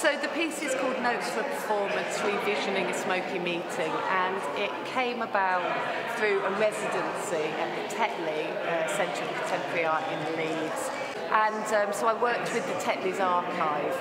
So the piece is called Notes for Performance, Revisioning a Smoky Meeting, and it came about through a residency at the Tetley uh, Centre of Contemporary Art in Leeds. And um, so I worked with the Tetley's archive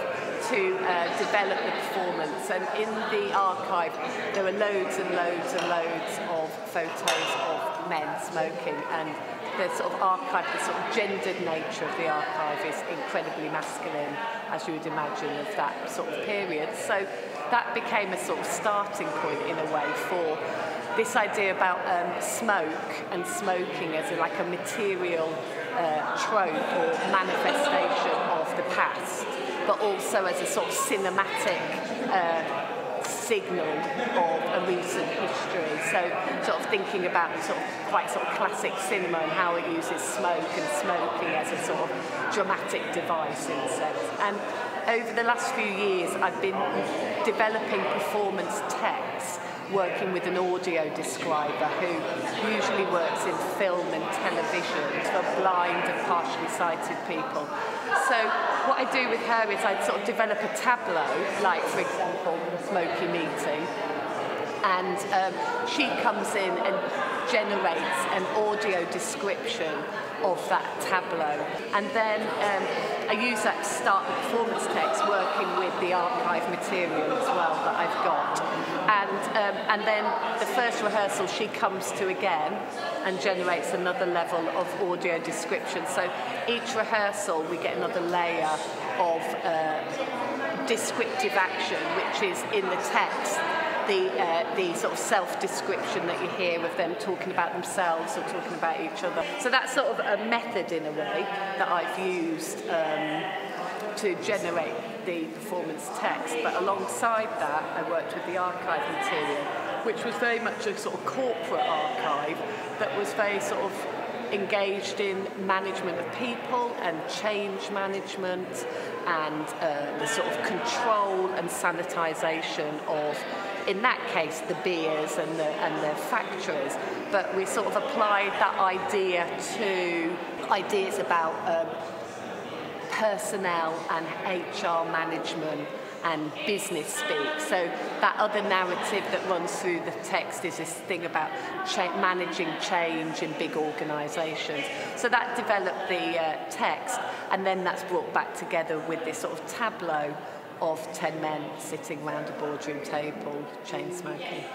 to uh, develop the performance. And in the archive, there were loads and loads and loads of photos of men smoking. And the sort of archive, the sort of gendered nature of the archive is incredibly masculine, as you would imagine, of that sort of period. So that became a sort of starting point in a way for this idea about um, smoke and smoking as a, like a material uh, trope or manifestation of the past, but also as a sort of cinematic uh, signal of a recent history. So sort of thinking about sort of quite sort of classic cinema and how it uses smoke and smoking as a sort of dramatic device in a sense. And over the last few years I've been developing performance texts working with an audio describer who usually works in film and television for blind and partially sighted people. So what I do with her is I sort of develop a tableau, like for example, the smoky meeting, and um, she comes in and generates an audio description of that tableau. And then um, I use that to start the performance text working with the archive material as well that I've got. And, um, and then the first rehearsal she comes to again and generates another level of audio description. So each rehearsal we get another layer of uh, descriptive action which is in the text the, uh, the sort of self-description that you hear of them talking about themselves or talking about each other. So that's sort of a method in a way that I've used um, to generate the performance text. But alongside that, I worked with the archive material, which was very much a sort of corporate archive that was very sort of engaged in management of people and change management and uh, the sort of control and sanitisation of in that case the beers and the, and the factories but we sort of applied that idea to ideas about um, personnel and HR management and business speak. So that other narrative that runs through the text is this thing about cha managing change in big organisations. So that developed the uh, text, and then that's brought back together with this sort of tableau of 10 men sitting around a boardroom table, chain smoking.